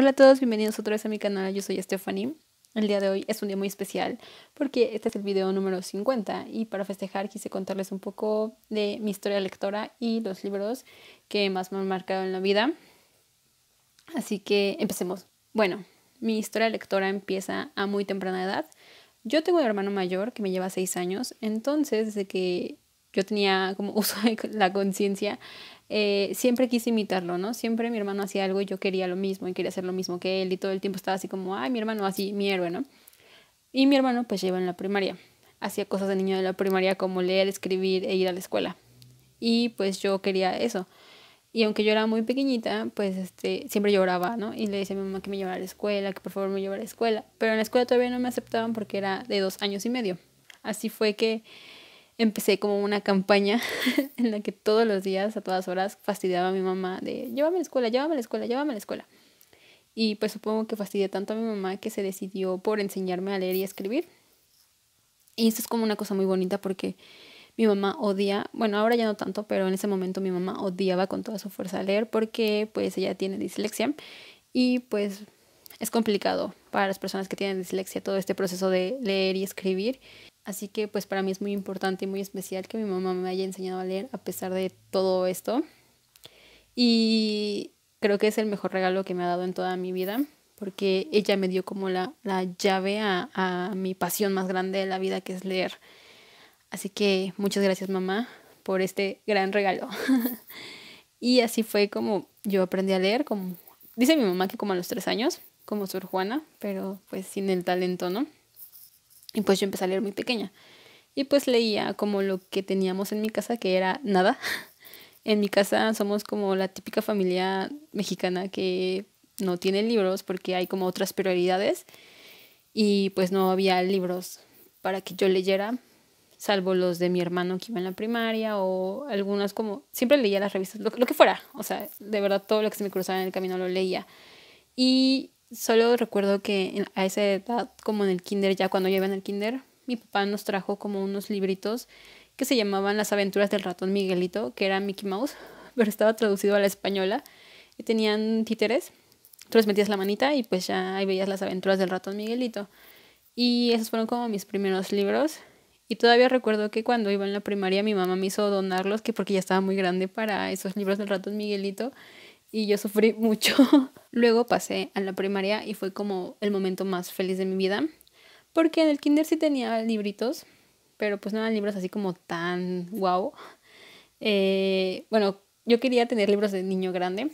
Hola a todos, bienvenidos otra vez a mi canal, yo soy Stephanie. El día de hoy es un día muy especial porque este es el video número 50 y para festejar quise contarles un poco de mi historia lectora y los libros que más me han marcado en la vida. Así que empecemos. Bueno, mi historia lectora empieza a muy temprana edad. Yo tengo un hermano mayor que me lleva 6 años, entonces desde que yo tenía como uso de la conciencia, eh, siempre quise imitarlo, ¿no? Siempre mi hermano hacía algo y yo quería lo mismo y quería hacer lo mismo que él y todo el tiempo estaba así como, ay, mi hermano así, mi héroe, ¿no? Y mi hermano pues lleva en la primaria. Hacía cosas de niño de la primaria como leer, escribir e ir a la escuela. Y pues yo quería eso. Y aunque yo era muy pequeñita, pues este, siempre lloraba, ¿no? Y le decía a mi mamá que me llevara a la escuela, que por favor me llevara a la escuela. Pero en la escuela todavía no me aceptaban porque era de dos años y medio. Así fue que empecé como una campaña en la que todos los días, a todas horas, fastidiaba a mi mamá de llévame a la escuela, llévame a la escuela, llévame a la escuela. Y pues supongo que fastidié tanto a mi mamá que se decidió por enseñarme a leer y escribir. Y esto es como una cosa muy bonita porque mi mamá odia, bueno, ahora ya no tanto, pero en ese momento mi mamá odiaba con toda su fuerza leer porque pues ella tiene dislexia y pues es complicado para las personas que tienen dislexia todo este proceso de leer y escribir Así que pues para mí es muy importante y muy especial que mi mamá me haya enseñado a leer a pesar de todo esto. Y creo que es el mejor regalo que me ha dado en toda mi vida, porque ella me dio como la, la llave a, a mi pasión más grande de la vida, que es leer. Así que muchas gracias mamá por este gran regalo. y así fue como yo aprendí a leer, como dice mi mamá que como a los tres años, como Sor Juana, pero pues sin el talento, ¿no? Y pues yo empecé a leer muy pequeña. Y pues leía como lo que teníamos en mi casa, que era nada. En mi casa somos como la típica familia mexicana que no tiene libros porque hay como otras prioridades. Y pues no había libros para que yo leyera, salvo los de mi hermano que iba en la primaria o algunas como... Siempre leía las revistas, lo, lo que fuera. O sea, de verdad todo lo que se me cruzaba en el camino lo leía. Y Solo recuerdo que a esa edad, como en el kinder, ya cuando yo iba en el kinder, mi papá nos trajo como unos libritos que se llamaban Las aventuras del ratón Miguelito, que era Mickey Mouse, pero estaba traducido a la española y tenían títeres. Tú les metías la manita y pues ya ahí veías las aventuras del ratón Miguelito. Y esos fueron como mis primeros libros. Y todavía recuerdo que cuando iba en la primaria mi mamá me hizo donarlos, que porque ya estaba muy grande para esos libros del ratón Miguelito y yo sufrí mucho. Luego pasé a la primaria y fue como el momento más feliz de mi vida, porque en el kinder sí tenía libritos, pero pues no eran libros así como tan guau. Eh, bueno, yo quería tener libros de niño grande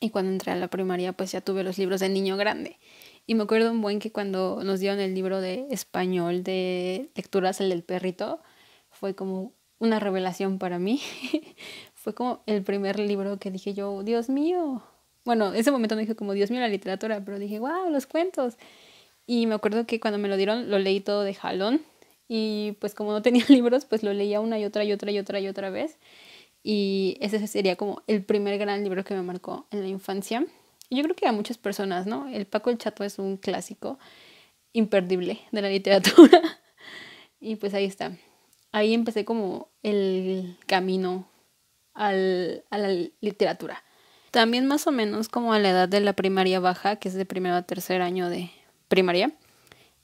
y cuando entré a la primaria pues ya tuve los libros de niño grande. Y me acuerdo un buen que cuando nos dieron el libro de español de lecturas, el del perrito, fue como una revelación para mí, fue como el primer libro que dije yo, Dios mío. Bueno, en ese momento no dije como Dios mío la literatura, pero dije, wow, los cuentos. Y me acuerdo que cuando me lo dieron lo leí todo de jalón y pues como no tenía libros, pues lo leía una y otra y otra y otra y otra vez. Y ese sería como el primer gran libro que me marcó en la infancia. Yo creo que a muchas personas, ¿no? El Paco el Chato es un clásico imperdible de la literatura. y pues ahí está. Ahí empecé como el camino a la literatura. También más o menos como a la edad de la primaria baja, que es de primero a tercer año de primaria,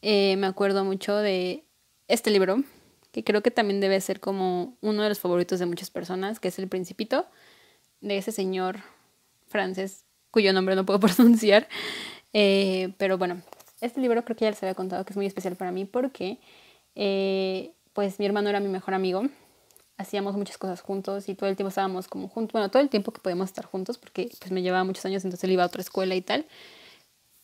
eh, me acuerdo mucho de este libro, que creo que también debe ser como uno de los favoritos de muchas personas, que es El Principito, de ese señor francés cuyo nombre no puedo pronunciar. Eh, pero bueno, este libro creo que ya les había contado que es muy especial para mí porque eh, pues mi hermano era mi mejor amigo hacíamos muchas cosas juntos y todo el tiempo estábamos como juntos, bueno, todo el tiempo que podíamos estar juntos porque pues me llevaba muchos años, entonces él iba a otra escuela y tal,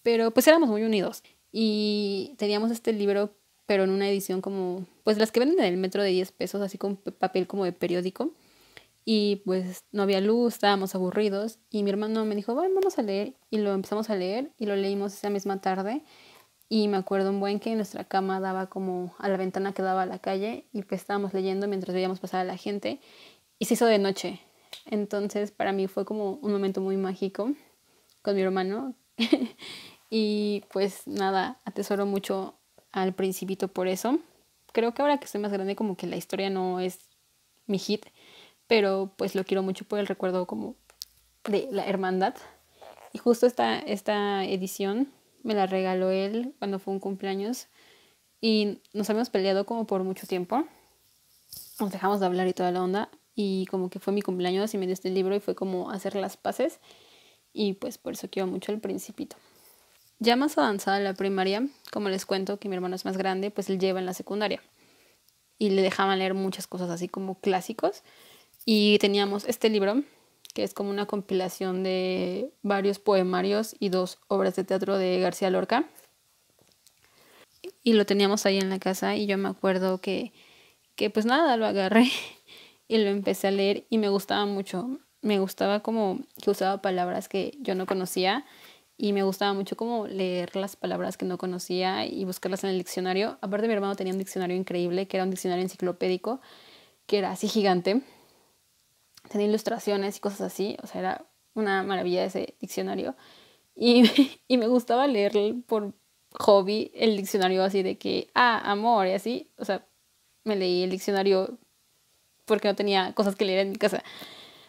pero pues éramos muy unidos y teníamos este libro pero en una edición como, pues las que venden en el metro de 10 pesos, así con papel como de periódico. Y pues no había luz, estábamos aburridos. Y mi hermano me dijo, bueno, vamos a leer. Y lo empezamos a leer y lo leímos esa misma tarde. Y me acuerdo un buen que nuestra cama daba como a la ventana que daba a la calle y pues estábamos leyendo mientras veíamos pasar a la gente y se hizo de noche. Entonces para mí fue como un momento muy mágico con mi hermano y pues nada, atesoro mucho al principito por eso. Creo que ahora que estoy más grande como que la historia no es mi hit, pero pues lo quiero mucho por el recuerdo como de la hermandad Y justo esta, esta edición me la regaló él cuando fue un cumpleaños y nos habíamos peleado como por mucho tiempo. Nos dejamos de hablar y toda la onda y como que fue mi cumpleaños y me dio este libro y fue como hacer las paces y pues por eso quiero mucho el principito. Ya más avanzada la primaria, como les cuento que mi hermano es más grande, pues él lleva en la secundaria y le dejaban leer muchas cosas así como clásicos y teníamos este libro que es como una compilación de varios poemarios y dos obras de teatro de García Lorca. Y lo teníamos ahí en la casa y yo me acuerdo que, que pues nada, lo agarré y lo empecé a leer y me gustaba mucho. Me gustaba como que usaba palabras que yo no conocía y me gustaba mucho como leer las palabras que no conocía y buscarlas en el diccionario. Aparte mi hermano tenía un diccionario increíble, que era un diccionario enciclopédico, que era así gigante tenía ilustraciones y cosas así, o sea, era una maravilla ese diccionario. Y, y me gustaba leer por hobby el diccionario así de que, ah, amor y así, o sea, me leí el diccionario porque no tenía cosas que leer en mi casa.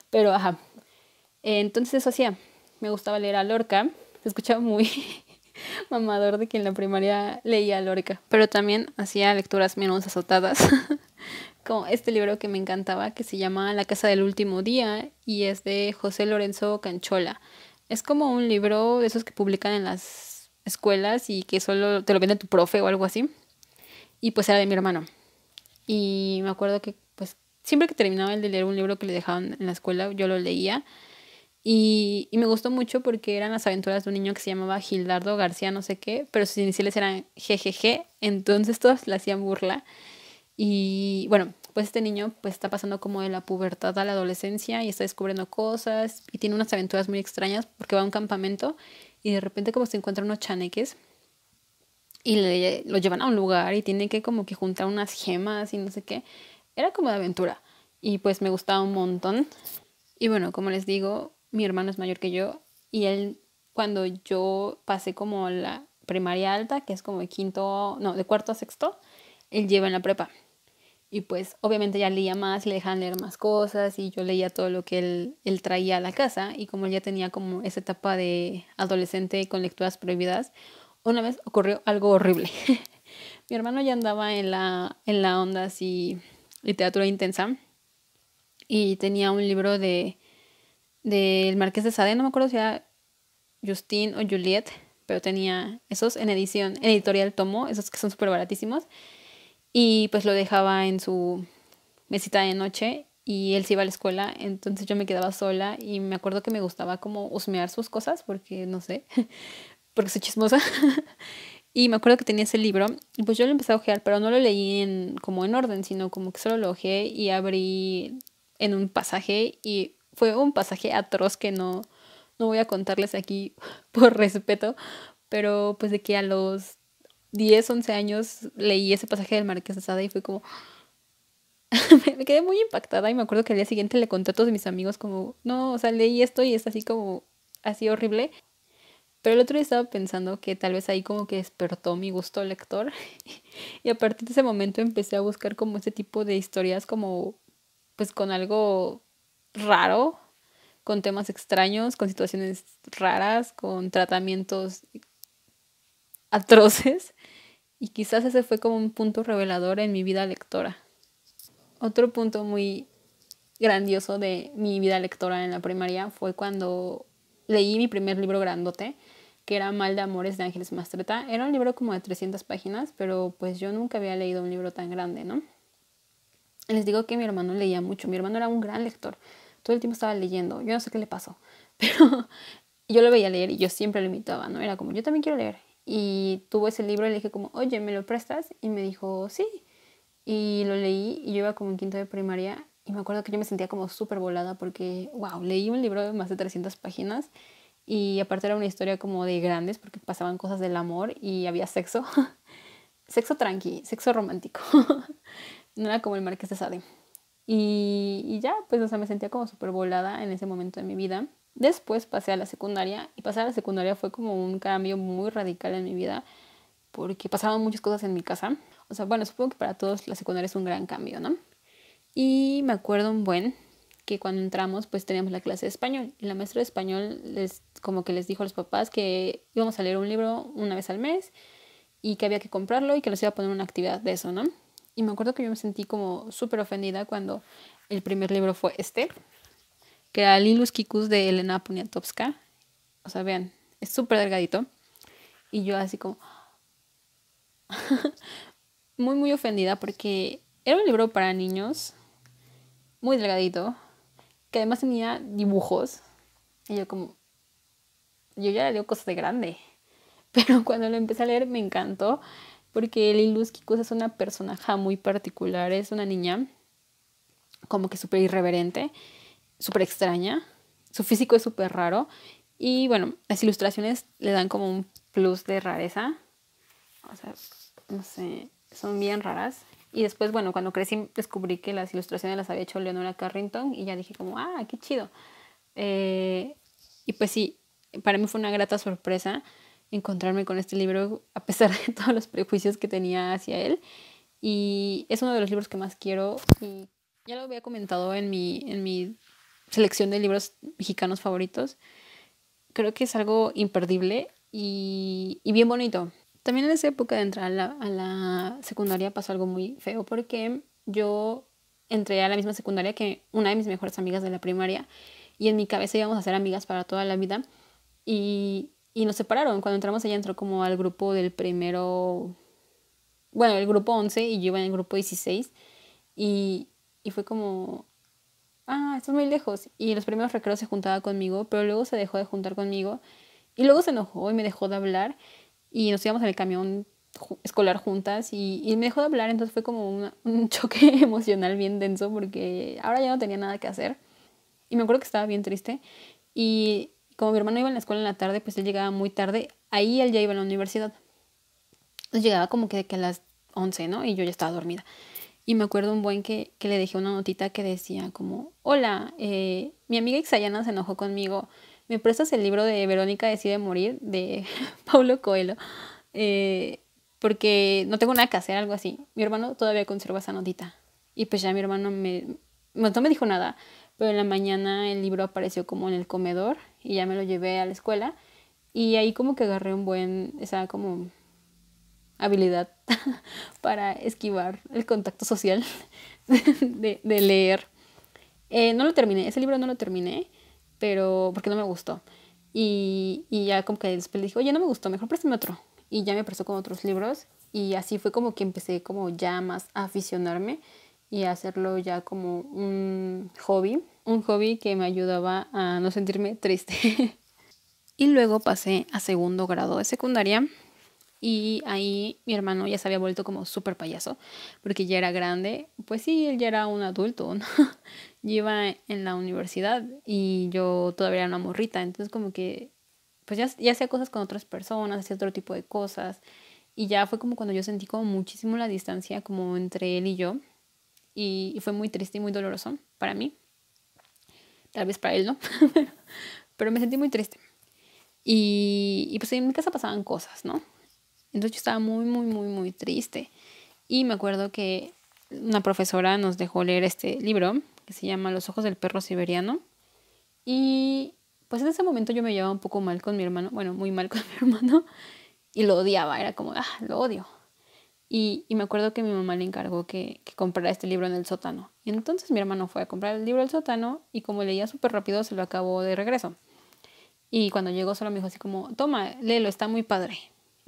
Pero, ajá. Entonces eso hacía. Me gustaba leer a Lorca. Se escuchaba muy mamador de que en la primaria leía a Lorca. Pero también hacía lecturas menos azotadas. como este libro que me encantaba que se llama La casa del último día y es de José Lorenzo Canchola. Es como un libro de esos que publican en las escuelas y que solo te lo vende tu profe o algo así. Y pues era de mi hermano. Y me acuerdo que pues siempre que terminaba el de leer un libro que le dejaban en la escuela, yo lo leía. Y, y, me gustó mucho porque eran las aventuras de un niño que se llamaba Gildardo García, no sé qué, pero sus iniciales eran GGG, entonces todos le hacían burla. Y bueno, pues este niño pues está pasando como de la pubertad a la adolescencia y está descubriendo cosas y tiene unas aventuras muy extrañas porque va a un campamento y de repente como se encuentra unos chaneques y le, lo llevan a un lugar y tiene que como que juntar unas gemas y no sé qué. Era como de aventura y pues me gustaba un montón. Y bueno, como les digo, mi hermano es mayor que yo y él cuando yo pasé como la primaria alta, que es como quinto, no, de cuarto a sexto, él lleva en la prepa. Y pues obviamente ya leía más, le dejaban leer más cosas y yo leía todo lo que él, él traía a la casa y como él ya tenía como esa etapa de adolescente con lecturas prohibidas, una vez ocurrió algo horrible. Mi hermano ya andaba en la, en la onda así literatura intensa y tenía un libro de del Marqués de Sade, no me acuerdo si era Justin o Juliet, pero tenía esos en edición, en editorial tomo, esos que son súper baratísimos y pues lo dejaba en su mesita de noche y él se iba a la escuela, entonces yo me quedaba sola y me acuerdo que me gustaba como husmear sus cosas porque no sé, porque soy chismosa. y me acuerdo que tenía ese libro y pues yo lo empecé a ojear, pero no lo leí en como en orden, sino como que solo lo ojeé y abrí en un pasaje y fue un pasaje atroz que no no voy a contarles aquí por respeto, pero pues de que a los 10, 11 años leí ese pasaje del Marqués de Sade y fue como... me quedé muy impactada y me acuerdo que al día siguiente le conté a todos mis amigos como, no, o sea, leí esto y es así como, así horrible. Pero el otro día estaba pensando que tal vez ahí como que despertó mi gusto lector y a partir de ese momento empecé a buscar como ese tipo de historias como, pues con algo raro, con temas extraños, con situaciones raras, con tratamientos atroces y quizás ese fue como un punto revelador en mi vida lectora. Otro punto muy grandioso de mi vida lectora en la primaria fue cuando leí mi primer libro grandote, que era Mal de Amores de Ángeles Mastreta. Era un libro como de 300 páginas, pero pues yo nunca había leído un libro tan grande, ¿no? Les digo que mi hermano leía mucho, mi hermano era un gran lector, todo el tiempo estaba leyendo, yo no sé qué le pasó, pero yo lo veía leer y yo siempre lo imitaba, ¿no? Era como, yo también quiero leer. Y tuvo ese libro y le dije como, oye, ¿me lo prestas? Y me dijo, sí. Y lo leí y yo iba como en quinto de primaria y me acuerdo que yo me sentía como súper volada porque, wow, leí un libro de más de 300 páginas y aparte era una historia como de grandes porque pasaban cosas del amor y había sexo. sexo tranqui, sexo romántico. no era como el Marqués de Sade. Y, y ya, pues, o sea, me sentía como súper volada en ese momento de mi vida. Después pasé a la secundaria y pasar a la secundaria fue como un cambio muy radical en mi vida porque pasaban muchas cosas en mi casa. O sea, bueno, supongo que para todos la secundaria es un gran cambio, ¿no? Y me acuerdo un buen que cuando entramos pues teníamos la clase de español y la maestra de español les como que les dijo a los papás que íbamos a leer un libro una vez al mes y que había que comprarlo y que les iba a poner una actividad de eso, ¿no? Y me acuerdo que yo me sentí como súper ofendida cuando el primer libro fue este, que era Lilus Kikus de Elena Poniatowska. O sea, vean, es súper delgadito. Y yo así como muy, muy ofendida porque era un libro para niños, muy delgadito, que además tenía dibujos. Y yo como, yo ya leo cosas de grande. Pero cuando lo empecé a leer me encantó porque Lilus Kikus es una personaje muy particular, es una niña como que súper irreverente, súper extraña, su físico es súper raro y bueno, las ilustraciones le dan como un plus de rareza, o sea, no sé, son bien raras. Y después, bueno, cuando crecí descubrí que las ilustraciones las había hecho Leonora Carrington y ya dije como, ah, qué chido. Eh, y pues sí, para mí fue una grata sorpresa encontrarme con este libro a pesar de todos los prejuicios que tenía hacia él. Y es uno de los libros que más quiero y ya lo había comentado en mi, en mi selección de libros mexicanos favoritos. Creo que es algo imperdible y, y bien bonito. También en esa época de entrar a la, a la secundaria pasó algo muy feo porque yo entré a la misma secundaria que una de mis mejores amigas de la primaria y en mi cabeza íbamos a ser amigas para toda la vida y y nos separaron. Cuando entramos ella entró como al grupo del primero, bueno, el grupo 11 y yo iba en el grupo 16 y, y fue como, ah, estás muy lejos. Y los primeros recreos se juntaba conmigo, pero luego se dejó de juntar conmigo y luego se enojó y me dejó de hablar y nos íbamos en el camión escolar juntas y, me dejó de hablar, entonces fue como un choque emocional bien denso porque ahora ya no tenía nada que hacer. Y me acuerdo que estaba bien triste y como mi hermano iba en la escuela en la tarde, pues él llegaba muy tarde. Ahí él ya iba a la universidad. Entonces llegaba como que, que a las 11, ¿no? Y yo ya estaba dormida. Y me acuerdo un buen que, que le dejé una notita que decía como, hola, eh, mi amiga Ixayana se enojó conmigo. ¿Me prestas el libro de Verónica decide morir? De Paulo Coelho. Eh, porque no tengo nada que hacer, algo así. Mi hermano todavía conserva esa notita. Y pues ya mi hermano me... No me dijo nada, pero en la mañana el libro apareció como en el comedor y ya me lo llevé a la escuela y ahí como que agarré un buen, esa como habilidad para esquivar el contacto social de, leer. Eh, no lo terminé, ese libro no lo terminé, pero porque no me gustó. Y, y ya como que después le dije, oye, no me gustó, mejor préstame otro. Y ya me prestó con otros libros y así fue como que empecé como ya más a aficionarme y hacerlo ya como un hobby, un hobby que me ayudaba a no sentirme triste. y luego pasé a segundo grado de secundaria y ahí mi hermano ya se había vuelto como súper payaso porque ya era grande, pues sí, él ya era un adulto, ¿no? iba en la universidad y yo todavía era una morrita, entonces como que pues ya, ya hacía cosas con otras personas, hacía otro tipo de cosas y ya fue como cuando yo sentí como muchísimo la distancia como entre él y yo y, fue muy triste y muy doloroso para mí. Tal vez para él, ¿no? Pero me sentí muy triste. Y, y pues en mi casa pasaban cosas, ¿no? Entonces yo estaba muy, muy, muy, muy triste. Y me acuerdo que una profesora nos dejó leer este libro que se llama Los ojos del perro siberiano. Y pues en ese momento yo me llevaba un poco mal con mi hermano, bueno, muy mal con mi hermano, y lo odiaba, era como, ah, lo odio. Y, y, me acuerdo que mi mamá le encargó que, que, comprara este libro en el sótano. Y entonces mi hermano fue a comprar el libro al sótano y como leía súper rápido se lo acabó de regreso. Y cuando llegó solo me dijo así como, toma, léelo, está muy padre.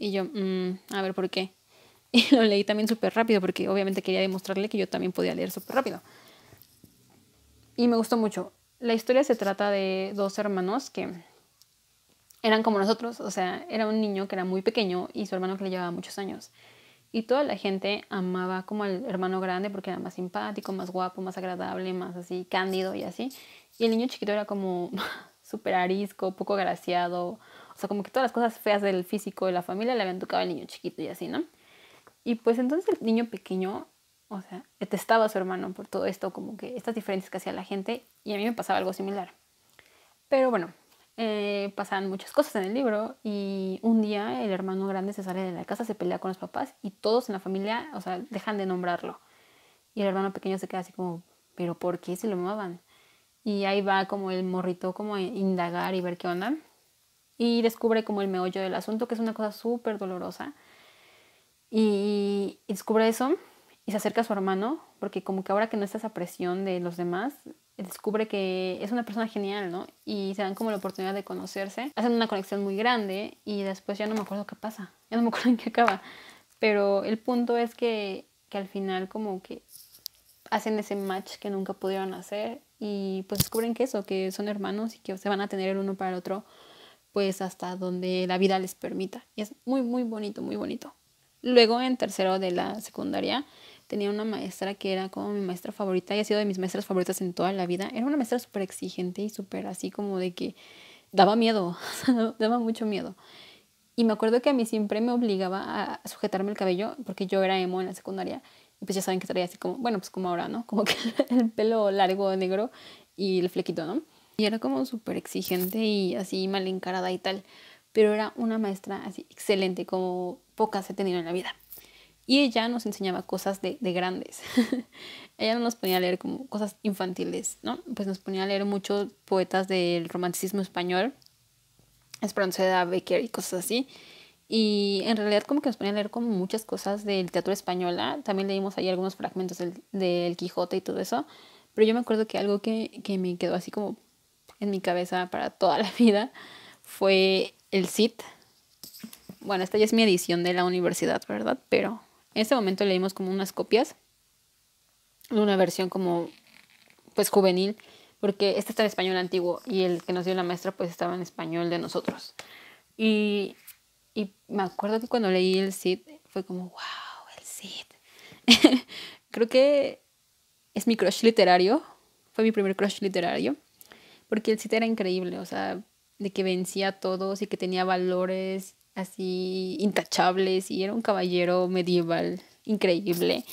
Y yo, mmm, a ver por qué. Y lo leí también súper rápido porque obviamente quería demostrarle que yo también podía leer súper rápido. Y me gustó mucho. La historia se trata de dos hermanos que eran como nosotros, o sea, era un niño que era muy pequeño y su hermano que le llevaba muchos años. Y toda la gente amaba como al hermano grande porque era más simpático, más guapo, más agradable, más así cándido y así. Y el niño chiquito era como súper arisco, poco agraciado. O sea, como que todas las cosas feas del físico de la familia le habían tocado al niño chiquito y así, ¿no? Y pues entonces el niño pequeño, o sea, detestaba a su hermano por todo esto, como que estas diferencias que hacía la gente. Y a mí me pasaba algo similar. Pero bueno, eh, pasan muchas cosas en el libro y un día el hermano grande se sale de la casa, se pelea con los papás y todos en la familia, o sea, dejan de nombrarlo. Y el hermano pequeño se queda así como, pero ¿por qué se lo amaban? Y ahí va como el morrito como a indagar y ver qué onda. Y descubre como el meollo del asunto, que es una cosa súper dolorosa. Y, descubre eso y se acerca a su hermano, porque como que ahora que no está esa presión de los demás, descubre que es una persona genial, ¿no? Y se dan como la oportunidad de conocerse, hacen una conexión muy grande y después ya no me acuerdo qué pasa, ya no me acuerdo en qué acaba. Pero el punto es que, que al final como que hacen ese match que nunca pudieron hacer y pues descubren que eso, que son hermanos y que se van a tener el uno para el otro pues hasta donde la vida les permita. Y es muy, muy bonito, muy bonito. Luego en tercero de la secundaria tenía una maestra que era como mi maestra favorita y ha sido de mis maestras favoritas en toda la vida. Era una maestra súper exigente y súper así como de que daba miedo, daba mucho miedo. Y me acuerdo que a mí siempre me obligaba a sujetarme el cabello porque yo era emo en la secundaria y pues ya saben que estaría así como, bueno, pues como ahora, ¿no? Como que el pelo largo negro y el flequito, ¿no? Y era como súper exigente y así mal encarada y tal. Pero era una maestra así excelente, como pocas he tenido en la vida. Y ella nos enseñaba cosas de, de grandes. ella no nos ponía a leer como cosas infantiles, ¿no? Pues nos ponía a leer muchos poetas del romanticismo español, Esperanza Becker y cosas así. Y en realidad como que nos ponía a leer como muchas cosas del teatro española. También leímos ahí algunos fragmentos del, del Quijote y todo eso. Pero yo me acuerdo que algo que, que, me quedó así como en mi cabeza para toda la vida fue el Cid. Bueno, esta ya es mi edición de la universidad, ¿verdad? Pero en este momento leímos como unas copias. Una versión como pues juvenil. Porque este está en español antiguo y el que nos dio la maestra pues estaba en español de nosotros. Y y me acuerdo que cuando leí el Cid fue como, wow, el Cid. Creo que es mi crush literario. Fue mi primer crush literario. Porque el Cid era increíble, o sea, de que vencía a todos y que tenía valores así intachables y era un caballero medieval increíble.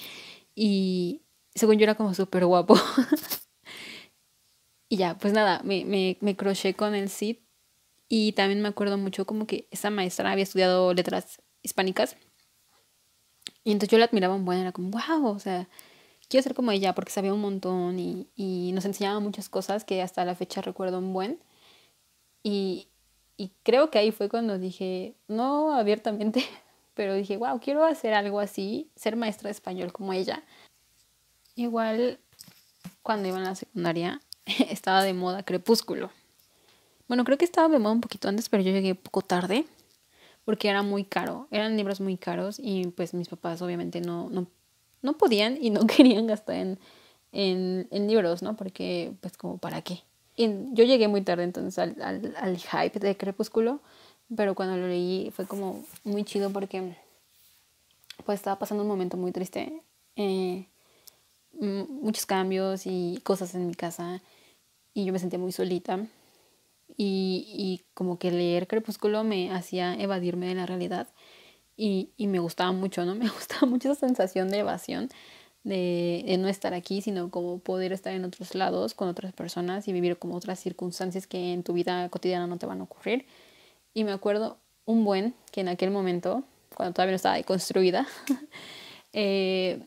Y según yo era como súper guapo. y ya, pues nada, me, me, me croché con el Cid y también me acuerdo mucho como que esa maestra había estudiado letras hispánicas. Y entonces yo la admiraba un buen, era como, wow, o sea, quiero ser como ella porque sabía un montón y, y nos enseñaba muchas cosas que hasta la fecha recuerdo un buen. Y, y creo que ahí fue cuando dije, no abiertamente, pero dije, wow, quiero hacer algo así, ser maestra de español como ella. Igual cuando iba en la secundaria estaba de moda Crepúsculo. Bueno, creo que estaba de moda un poquito antes, pero yo llegué poco tarde porque era muy caro. Eran libros muy caros y pues mis papás obviamente no, no, no podían y no querían gastar en, en, libros, ¿no? Porque pues como para qué. Yo llegué muy tarde entonces al, al, hype de Crepúsculo, pero cuando lo leí fue como muy chido porque pues estaba pasando un momento muy triste. Eh, muchos cambios y cosas en mi casa y yo me sentía muy solita y, y como que leer Crepúsculo me hacía evadirme de la realidad y, y me gustaba mucho, ¿no? Me gustaba mucho esa sensación de evasión, de, de, no estar aquí, sino como poder estar en otros lados con otras personas y vivir como otras circunstancias que en tu vida cotidiana no te van a ocurrir. Y me acuerdo un buen que en aquel momento, cuando todavía no estaba construida, eh,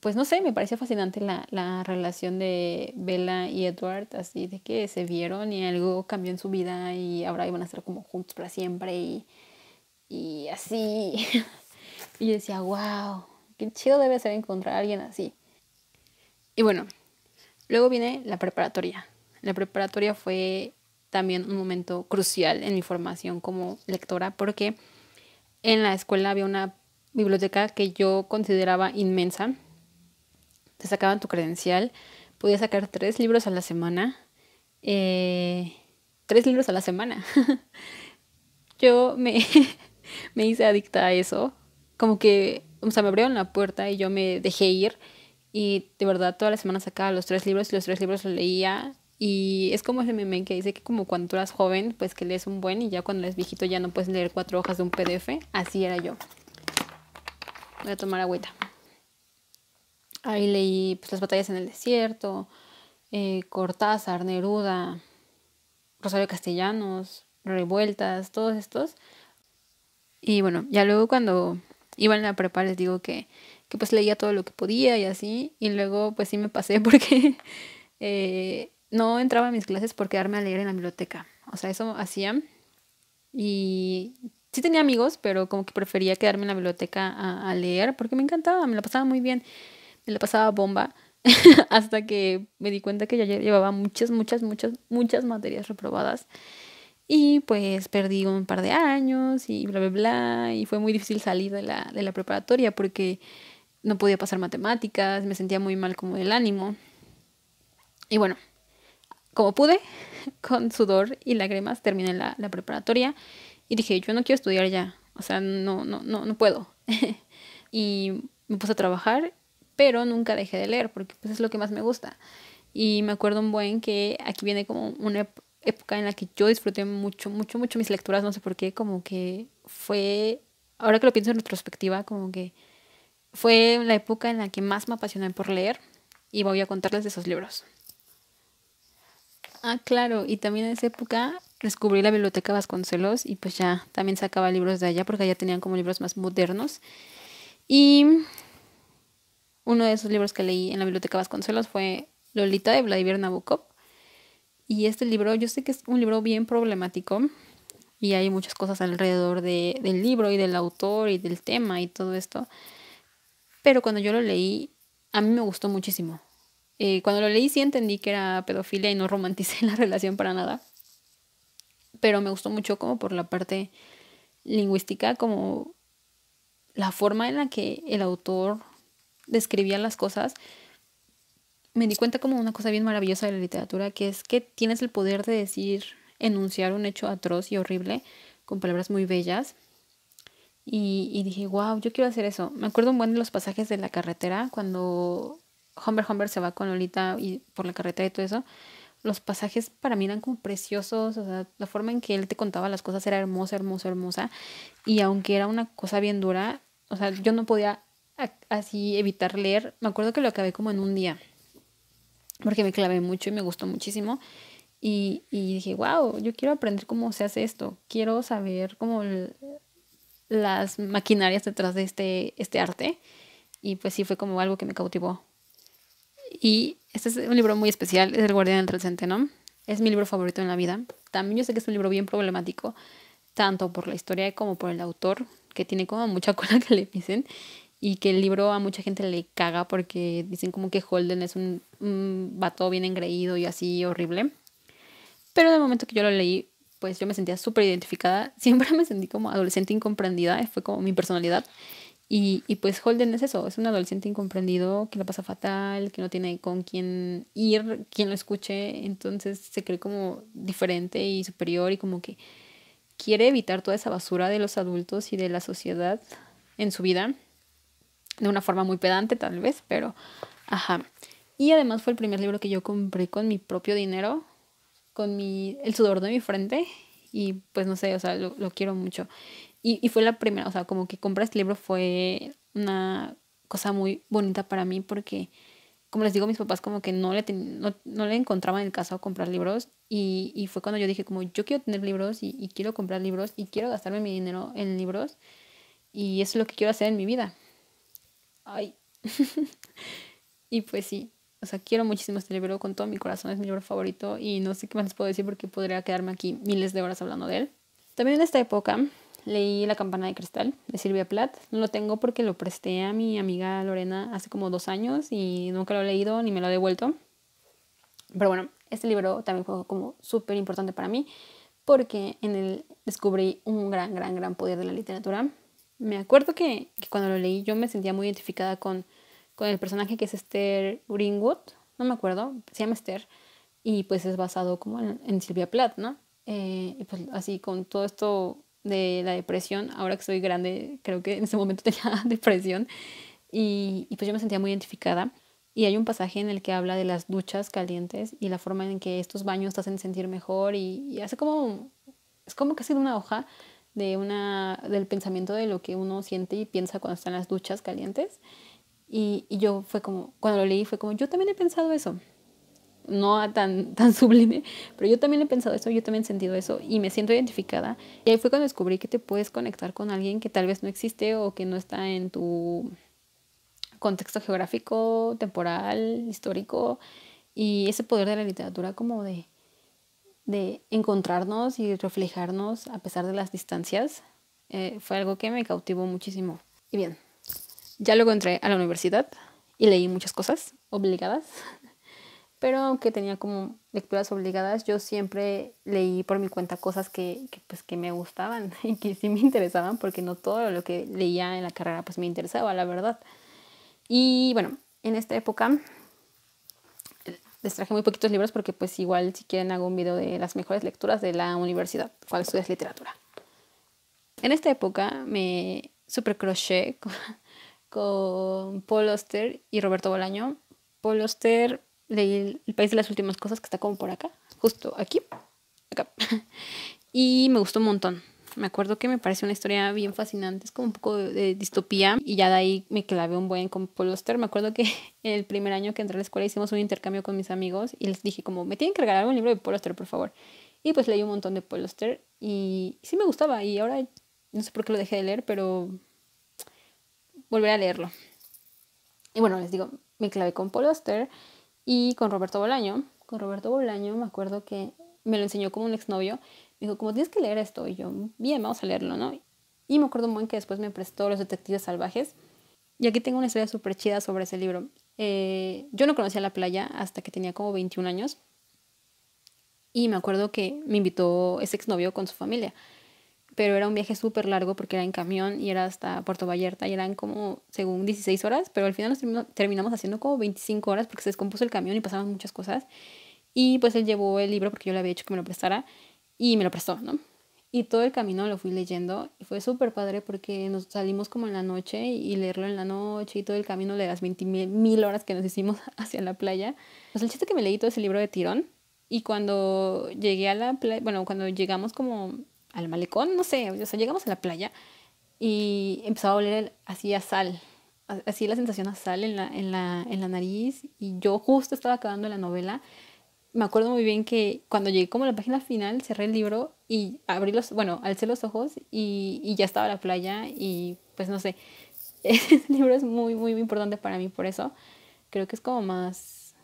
pues no sé, me parecía fascinante la, la, relación de Bella y Edward, así de que se vieron y algo cambió en su vida y ahora iban a estar como juntos para siempre y, y así. y yo decía, wow, qué chido debe ser encontrar a alguien así. Y bueno, luego viene la preparatoria. La preparatoria fue también un momento crucial en mi formación como lectora porque en la escuela había una biblioteca que yo consideraba inmensa te sacaban tu credencial, podías sacar tres libros a la semana. Eh, tres libros a la semana. yo me, me hice adicta a eso. Como que, o sea, me abrieron la puerta y yo me dejé ir. Y de verdad, toda la semana sacaba los tres libros y los tres libros los leía. Y es como ese meme que dice que como cuando tú eras joven, pues que lees un buen y ya cuando eres viejito ya no puedes leer cuatro hojas de un PDF. Así era yo. Voy a tomar agüita. Ahí leí pues, Las batallas en el desierto, eh, Cortázar, Neruda, Rosario Castellanos, Revueltas, todos estos. Y bueno, ya luego cuando iba en la prepa les digo que, que pues leía todo lo que podía y así. Y luego pues sí me pasé porque eh, no entraba a mis clases por quedarme a leer en la biblioteca. O sea, eso hacía. Y sí tenía amigos, pero como que prefería quedarme en la biblioteca a, a leer porque me encantaba, me la pasaba muy bien. Me la pasaba bomba hasta que me di cuenta que ya llevaba muchas, muchas, muchas, muchas materias reprobadas. Y pues perdí un par de años y bla, bla, bla. Y fue muy difícil salir de la, de la preparatoria porque no podía pasar matemáticas, me sentía muy mal como el ánimo. Y bueno, como pude, con sudor y lágrimas terminé la, la preparatoria y dije, yo no quiero estudiar ya, o sea, no, no, no, no puedo. y me puse a trabajar, pero nunca dejé de leer porque pues es lo que más me gusta. Y me acuerdo un buen que aquí viene como una época en la que yo disfruté mucho, mucho, mucho mis lecturas, no sé por qué, como que fue, ahora que lo pienso en retrospectiva, como que fue la época en la que más me apasioné por leer y voy a contarles de esos libros. Ah, claro, y también en esa época descubrí la biblioteca Vasconcelos y pues ya también sacaba libros de allá porque allá tenían como libros más modernos. Y uno de esos libros que leí en la biblioteca Vasconcelos fue Lolita de Vladimir Nabokov. Y este libro, yo sé que es un libro bien problemático y hay muchas cosas alrededor de, del libro y del autor y del tema y todo esto. Pero cuando yo lo leí, a mí me gustó muchísimo. Eh, cuando lo leí sí entendí que era pedofilia y no romanticé la relación para nada. Pero me gustó mucho como por la parte lingüística, como la forma en la que el autor describía las cosas me di cuenta como una cosa bien maravillosa de la literatura, que es que tienes el poder de decir, enunciar un hecho atroz y horrible con palabras muy bellas. Y, dije, wow, yo quiero hacer eso. Me acuerdo un buen de los pasajes de la carretera, cuando Humber Humber se va con Lolita y por la carretera y todo eso. Los pasajes para mí eran como preciosos, o sea, la forma en que él te contaba las cosas era hermosa, hermosa, hermosa. Y aunque era una cosa bien dura, o sea, yo no podía así evitar leer. Me acuerdo que lo acabé como en un día porque me clavé mucho y me gustó muchísimo. Y, y dije, wow, yo quiero aprender cómo se hace esto. Quiero saber cómo las maquinarias detrás de este, este arte. Y pues sí, fue como algo que me cautivó. Y este es un libro muy especial, es El Guardián del Centeno. Es mi libro favorito en la vida. También yo sé que es un libro bien problemático, tanto por la historia como por el autor, que tiene como mucha cola que le pisen y que el libro a mucha gente le caga porque dicen como que Holden es un, un vato bien engreído y así horrible. Pero de momento que yo lo leí, pues yo me sentía súper identificada. Siempre me sentí como adolescente incomprendida, fue como mi personalidad. Y, y pues Holden es eso, es un adolescente incomprendido que le pasa fatal, que no tiene con quién ir, quien lo escuche, entonces se cree como diferente y superior y como que quiere evitar toda esa basura de los adultos y de la sociedad en su vida de una forma muy pedante tal vez, pero ajá. Y además fue el primer libro que yo compré con mi propio dinero, con mi, el sudor de mi frente y pues no sé, o sea, lo, lo quiero mucho. Y, y, fue la primera, o sea, como que comprar este libro fue una cosa muy bonita para mí porque, como les digo, mis papás como que no le, no, no, le encontraban el caso a comprar libros y, y, fue cuando yo dije como yo quiero tener libros y, y quiero comprar libros y quiero gastarme mi dinero en libros y eso es lo que quiero hacer en mi vida. Ay. y pues sí, o sea, quiero muchísimo este libro con todo mi corazón, es mi libro favorito y no sé qué más les puedo decir porque podría quedarme aquí miles de horas hablando de él. También en esta época leí La campana de cristal de Silvia Plath. No lo tengo porque lo presté a mi amiga Lorena hace como dos años y nunca lo he leído ni me lo he devuelto. Pero bueno, este libro también fue como súper importante para mí porque en él descubrí un gran, gran, gran poder de la literatura me acuerdo que, cuando lo leí yo me sentía muy identificada con, con el personaje que es Esther Greenwood, no me acuerdo, se llama Esther, y pues es basado como en, en Silvia Plath, ¿no? Eh, y pues así con todo esto de la depresión, ahora que soy grande, creo que en ese momento tenía depresión, y, y pues yo me sentía muy identificada. Y hay un pasaje en el que habla de las duchas calientes y la forma en que estos baños te hacen sentir mejor y, y hace como, es como casi una hoja de una, del pensamiento de lo que uno siente y piensa cuando está en las duchas calientes. Y, y, yo fue como, cuando lo leí fue como, yo también he pensado eso. No tan, tan sublime, pero yo también he pensado eso, yo también he sentido eso y me siento identificada. Y ahí fue cuando descubrí que te puedes conectar con alguien que tal vez no existe o que no está en tu contexto geográfico, temporal, histórico Y ese poder de la literatura como de, de encontrarnos y reflejarnos a pesar de las distancias eh, fue algo que me cautivó muchísimo. Y bien, ya luego entré a la universidad y leí muchas cosas obligadas, pero aunque tenía como lecturas obligadas, yo siempre leí por mi cuenta cosas que, que, pues, que me gustaban y que sí me interesaban, porque no todo lo que leía en la carrera pues me interesaba, la verdad. Y bueno, en esta época les traje muy poquitos libros porque pues igual si quieren hago un video de las mejores lecturas de la universidad, cuál estudias literatura. En esta época me super croché con, Paul Oster y Roberto Bolaño. Paul Oster leí El País de las Últimas Cosas que está como por acá, justo aquí, acá. Y me gustó un montón. Me acuerdo que me pareció una historia bien fascinante, es como un poco de, distopía y ya de ahí me clavé un buen con Paul Auster. Me acuerdo que el primer año que entré a la escuela hicimos un intercambio con mis amigos y les dije como, me tienen que regalar un libro de Paul Auster, por favor. Y pues leí un montón de Paul Auster y, sí me gustaba y ahora no sé por qué lo dejé de leer, pero volveré a leerlo. Y bueno, les digo, me clavé con Paul y con Roberto Bolaño. Con Roberto Bolaño me acuerdo que me lo enseñó como un exnovio dijo, como tienes que leer esto. Y yo, bien, vamos a leerlo, ¿no? Y me acuerdo muy bien que después me prestó Los Detectives Salvajes. Y aquí tengo una historia súper chida sobre ese libro. Eh, yo no conocía la playa hasta que tenía como 21 años. Y me acuerdo que me invitó ese exnovio con su familia. Pero era un viaje súper largo porque era en camión y era hasta Puerto Vallarta y eran como, según 16 horas, pero al final nos terminamos haciendo como 25 horas porque se descompuso el camión y pasaban muchas cosas. Y pues él llevó el libro porque yo le había dicho que me lo prestara y me lo prestó, ¿no? Y todo el camino lo fui leyendo y fue súper padre porque nos salimos como en la noche y leerlo en la noche y todo el camino de las 20 mil horas que nos hicimos hacia la playa. Pues el chiste que me leí todo ese libro de tirón y cuando llegué a la playa, bueno, cuando llegamos como al malecón, no sé, o sea, llegamos a la playa y empezaba a oler así a sal, así la sensación a sal en la, en la, en la nariz y yo justo estaba acabando la novela me acuerdo muy bien que cuando llegué como a la página final, cerré el libro y abrí los, bueno, alcé los ojos y, ya estaba la playa y pues no sé, ese libro es muy, muy, importante para mí por eso. Creo que es como más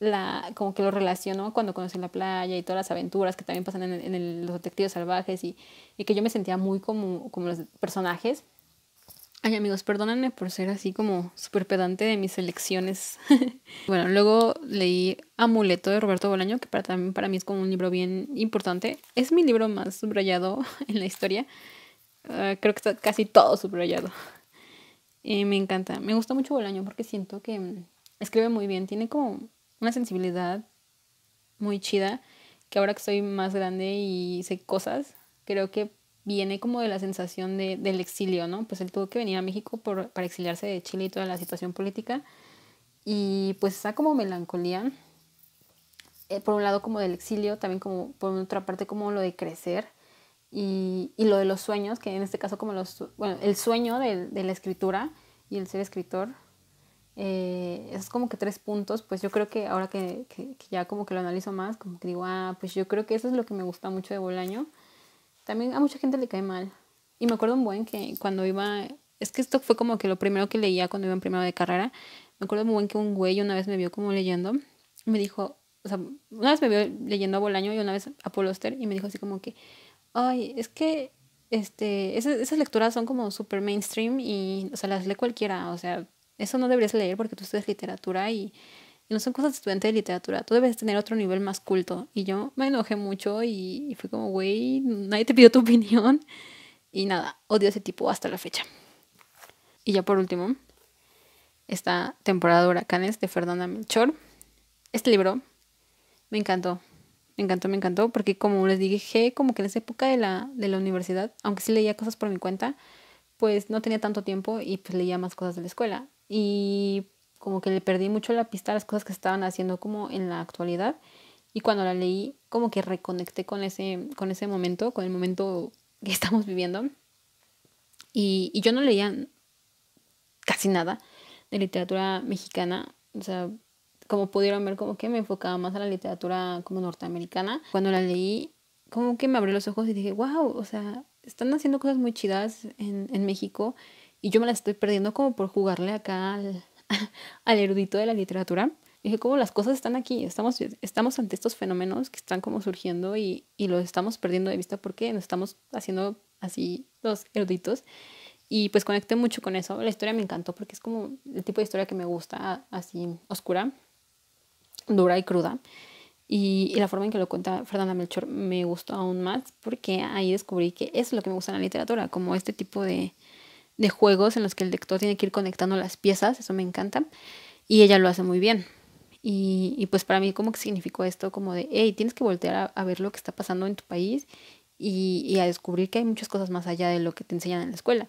la, como que lo relaciono cuando conocí la playa y todas las aventuras que también pasan en, en los detectives salvajes y, y, que yo me sentía muy como, como los personajes Ay amigos, perdónenme por ser así como súper pedante de mis elecciones. bueno, luego leí Amuleto de Roberto Bolaño, que para, también para mí es como un libro bien importante. Es mi libro más subrayado en la historia. Ah, creo que está casi todo subrayado. Y me encanta. Me gusta mucho Bolaño porque siento que mm, escribe muy bien. Tiene como una sensibilidad muy chida que ahora que soy más grande y sé cosas, creo que viene como de la sensación de, del exilio, ¿no? Pues él tuvo que venir a México por, para exiliarse de Chile y toda la situación política. Y pues está como melancolía, eh, por un lado como del exilio, también como por otra parte como lo de crecer y, y lo de los sueños, que en este caso como los, bueno, el sueño de, de la escritura y el ser escritor. Eh, es como que tres puntos, pues yo creo que ahora que, que, que, ya como que lo analizo más, como que digo, ah, pues yo creo que eso es lo que me gusta mucho de Bolaño también a mucha gente le cae mal. Y me acuerdo un buen que cuando iba, es que esto fue como que lo primero que leía cuando iba en primero de carrera. Me acuerdo muy buen que un güey una vez me vio como leyendo. Me dijo, o sea, una vez me vio leyendo a Bolaño y una vez a Paul Oster y me dijo así como que, ay, es que este, esas, esas lecturas son como súper mainstream y, o sea, las lee cualquiera. O sea, eso no deberías leer porque tú estudias literatura y no son cosas de estudiante de literatura, tú debes tener otro nivel más culto. Y yo me enojé mucho y, fue como, güey, nadie te pidió tu opinión. Y nada, odio a ese tipo hasta la fecha. Y ya por último, esta temporada de huracanes de Fernanda Melchor. Este libro me encantó, me encantó, me encantó, porque como les dije, como que en esa época de la, de la universidad, aunque sí leía cosas por mi cuenta, pues no tenía tanto tiempo y pues leía más cosas de la escuela. Y como que le perdí mucho la pista a las cosas que estaban haciendo como en la actualidad. Y cuando la leí como que reconecté con ese, con ese momento, con el momento que estamos viviendo. Y, y yo no leía casi nada de literatura mexicana, o sea, como pudieron ver como que me enfocaba más a la literatura como norteamericana. Cuando la leí como que me abrió los ojos y dije, wow, o sea, están haciendo cosas muy chidas en, en México y yo me las estoy perdiendo como por jugarle acá al, al erudito de la literatura. dije, como las cosas están aquí, estamos, estamos ante estos fenómenos que están como surgiendo y, y los estamos perdiendo de vista porque nos estamos haciendo así los eruditos. Y pues conecté mucho con eso. La historia me encantó porque es como el tipo de historia que me gusta, así oscura, dura y cruda. Y, la forma en que lo cuenta Fernanda Melchor me gustó aún más porque ahí descubrí que es lo que me gusta en la literatura, como este tipo de, de juegos en los que el lector tiene que ir conectando las piezas, eso me encanta. Y ella lo hace muy bien. Y, pues para mí como que significó esto como de, hey, tienes que voltear a, a ver lo que está pasando en tu país y, y, a descubrir que hay muchas cosas más allá de lo que te enseñan en la escuela.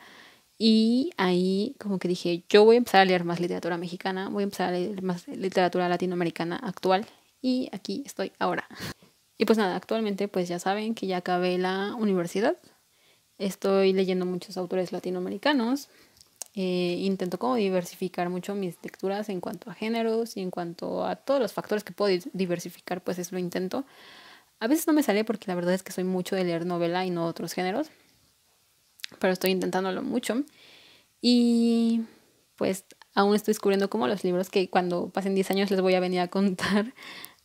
Y ahí como que dije, yo voy a empezar a leer más literatura mexicana, voy a empezar a leer más literatura latinoamericana actual y aquí estoy ahora. Y pues nada, actualmente pues ya saben que ya acabé la universidad, estoy leyendo muchos autores latinoamericanos, eh, intento como diversificar mucho mis lecturas en cuanto a géneros y en cuanto a todos los factores que puedo diversificar, pues eso lo intento. A veces no me sale porque la verdad es que soy mucho de leer novela y no otros géneros pero estoy intentándolo mucho. Y pues aún estoy descubriendo como los libros que cuando pasen 10 años les voy a venir a contar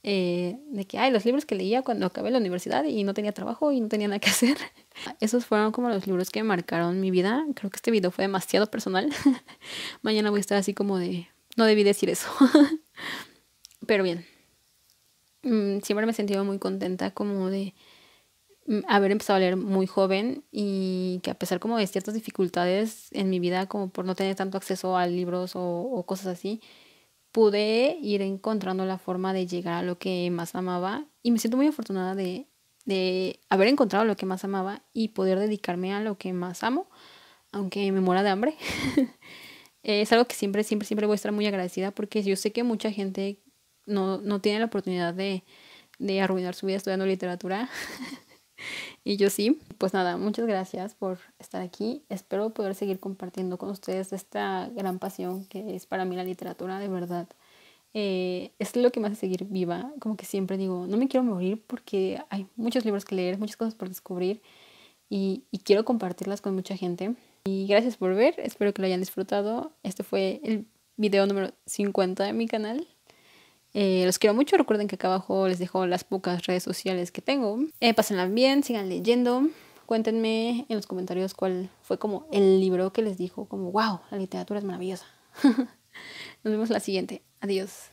eh, de que, hay los libros que leía cuando acabé la universidad y no tenía trabajo y no tenía nada que hacer. Esos fueron como los libros que marcaron mi vida. Creo que este video fue demasiado personal. Mañana voy a estar así como de, no debí decir eso. Pero bien, mm, siempre me he sentido muy contenta como de haber empezado a leer muy joven y que a pesar como de ciertas dificultades en mi vida, como por no tener tanto acceso a libros o, o cosas así, pude ir encontrando la forma de llegar a lo que más amaba y me siento muy afortunada de, de haber encontrado lo que más amaba y poder dedicarme a lo que más amo, aunque me muera de hambre. es algo que siempre, siempre, siempre voy a estar muy agradecida porque yo sé que mucha gente no, no tiene la oportunidad de, de arruinar su vida estudiando literatura. y yo sí. Pues nada, muchas gracias por estar aquí. Espero poder seguir compartiendo con ustedes esta gran pasión que es para mí la literatura, de verdad. Eh, es lo que me hace seguir viva. Como que siempre digo, no me quiero morir porque hay muchos libros que leer, muchas cosas por descubrir y, y quiero compartirlas con mucha gente. Y gracias por ver, espero que lo hayan disfrutado. Este fue el video número 50 de mi canal. Eh, los quiero mucho. Recuerden que acá abajo les dejo las pocas redes sociales que tengo. Eh, pásenla bien, sigan leyendo. Cuéntenme en los comentarios cuál fue como el libro que les dijo como, wow, la literatura es maravillosa. Nos vemos la siguiente. Adiós.